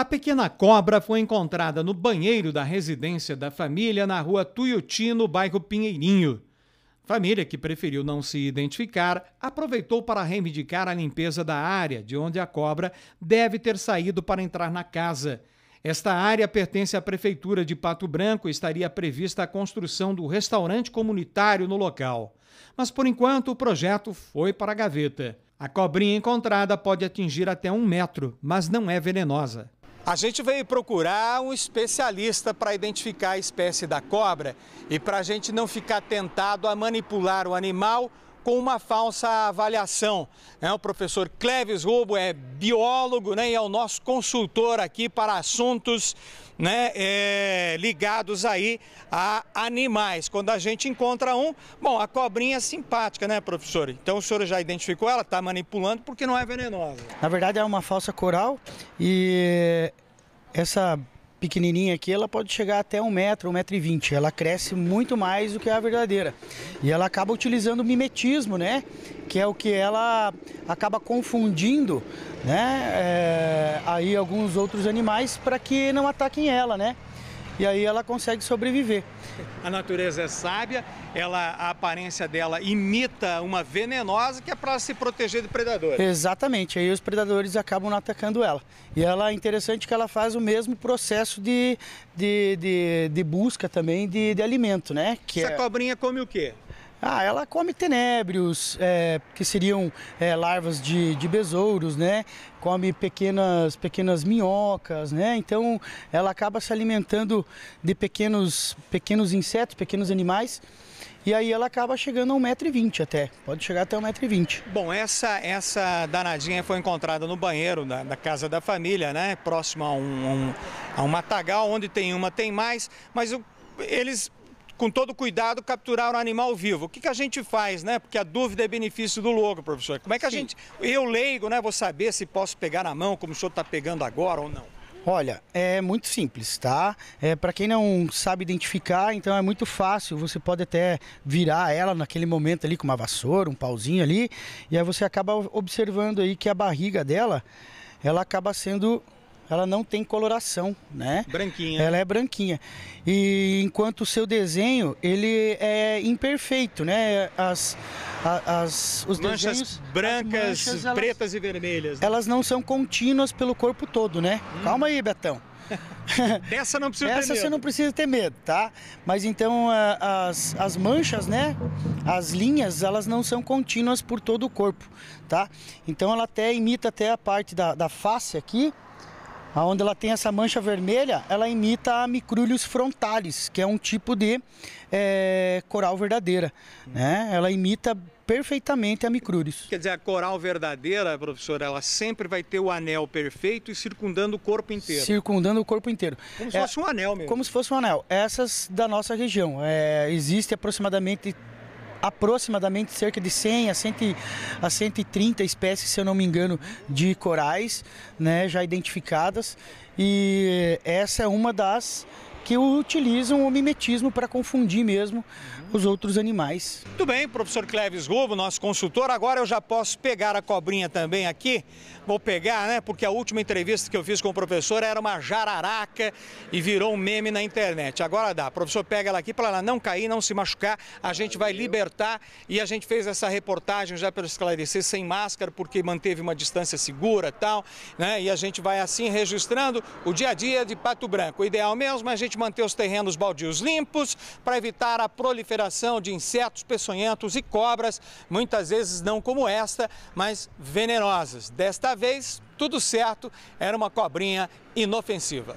A pequena cobra foi encontrada no banheiro da residência da família na rua Tuiuti, no bairro Pinheirinho. Família, que preferiu não se identificar, aproveitou para reivindicar a limpeza da área de onde a cobra deve ter saído para entrar na casa. Esta área pertence à Prefeitura de Pato Branco e estaria prevista a construção do restaurante comunitário no local. Mas, por enquanto, o projeto foi para a gaveta. A cobrinha encontrada pode atingir até um metro, mas não é venenosa. A gente veio procurar um especialista para identificar a espécie da cobra e para a gente não ficar tentado a manipular o animal com uma falsa avaliação. É, o professor Cleves Rubo é biólogo né, e é o nosso consultor aqui para assuntos né, é, ligados aí a animais. Quando a gente encontra um, bom, a cobrinha é simpática, né, professor? Então o senhor já identificou ela, está manipulando porque não é venenosa. Na verdade é uma falsa coral e essa pequenininha aqui, ela pode chegar até um metro, um metro e vinte. Ela cresce muito mais do que a verdadeira. E ela acaba utilizando mimetismo, né? Que é o que ela acaba confundindo, né? É, aí alguns outros animais para que não ataquem ela, né? E aí ela consegue sobreviver. A natureza é sábia, ela, a aparência dela imita uma venenosa que é para se proteger de predadores. Exatamente, aí os predadores acabam atacando ela. E ela é interessante que ela faz o mesmo processo de, de, de, de busca também de, de alimento, né? Que Essa é... cobrinha come o quê? Ah, ela come tenébrios, é, que seriam é, larvas de, de besouros, né? Come pequenas, pequenas minhocas, né? Então ela acaba se alimentando de pequenos, pequenos insetos, pequenos animais. E aí ela acaba chegando a 1,20m até, pode chegar até 1,20m. Bom, essa, essa danadinha foi encontrada no banheiro da, da casa da família, né? Próximo a um, um, a um matagal, onde tem uma tem mais, mas o, eles com todo cuidado, capturar o animal vivo. O que, que a gente faz, né? Porque a dúvida é benefício do logo, professor. Como é que a Sim. gente, eu leigo, né, vou saber se posso pegar na mão, como o senhor está pegando agora ou não? Olha, é muito simples, tá? É, Para quem não sabe identificar, então é muito fácil. Você pode até virar ela naquele momento ali com uma vassoura, um pauzinho ali, e aí você acaba observando aí que a barriga dela, ela acaba sendo ela não tem coloração, né? Branquinha. Ela é branquinha. E enquanto o seu desenho, ele é imperfeito, né? As, as, os manchas desenhos, brancas, manchas, elas, pretas e vermelhas. Né? Elas não são contínuas pelo corpo todo, né? Hum. Calma aí, Betão. Dessa não precisa Essa ter medo. você não precisa ter medo, tá? Mas então as, as manchas, né? As linhas, elas não são contínuas por todo o corpo, tá? Então ela até imita até a parte da, da face aqui, Onde ela tem essa mancha vermelha, ela imita a micrúlios frontalis, que é um tipo de é, coral verdadeira. Né? Ela imita perfeitamente a micrúrios. Quer dizer, a coral verdadeira, professor, ela sempre vai ter o anel perfeito e circundando o corpo inteiro. Circundando o corpo inteiro. Como se é, fosse um anel mesmo. Como se fosse um anel. Essas da nossa região. É, existe aproximadamente aproximadamente cerca de 100 a, 100, a 130 espécies, se eu não me engano, de corais né, já identificadas. E essa é uma das que utilizam o mimetismo para confundir mesmo os outros animais. Muito bem, professor Cleves Rubo, nosso consultor. Agora eu já posso pegar a cobrinha também aqui. Vou pegar, né? Porque a última entrevista que eu fiz com o professor era uma jararaca e virou um meme na internet. Agora dá. O professor pega ela aqui para ela não cair, não se machucar. A gente vai libertar e a gente fez essa reportagem já para esclarecer sem máscara, porque manteve uma distância segura e tal, né? E a gente vai assim registrando o dia a dia de Pato Branco. O ideal mesmo é a gente manter os terrenos baldios limpos para evitar a proliferação de insetos peçonhentos e cobras, muitas vezes não como esta, mas venenosas. Desta vez, tudo certo, era uma cobrinha inofensiva.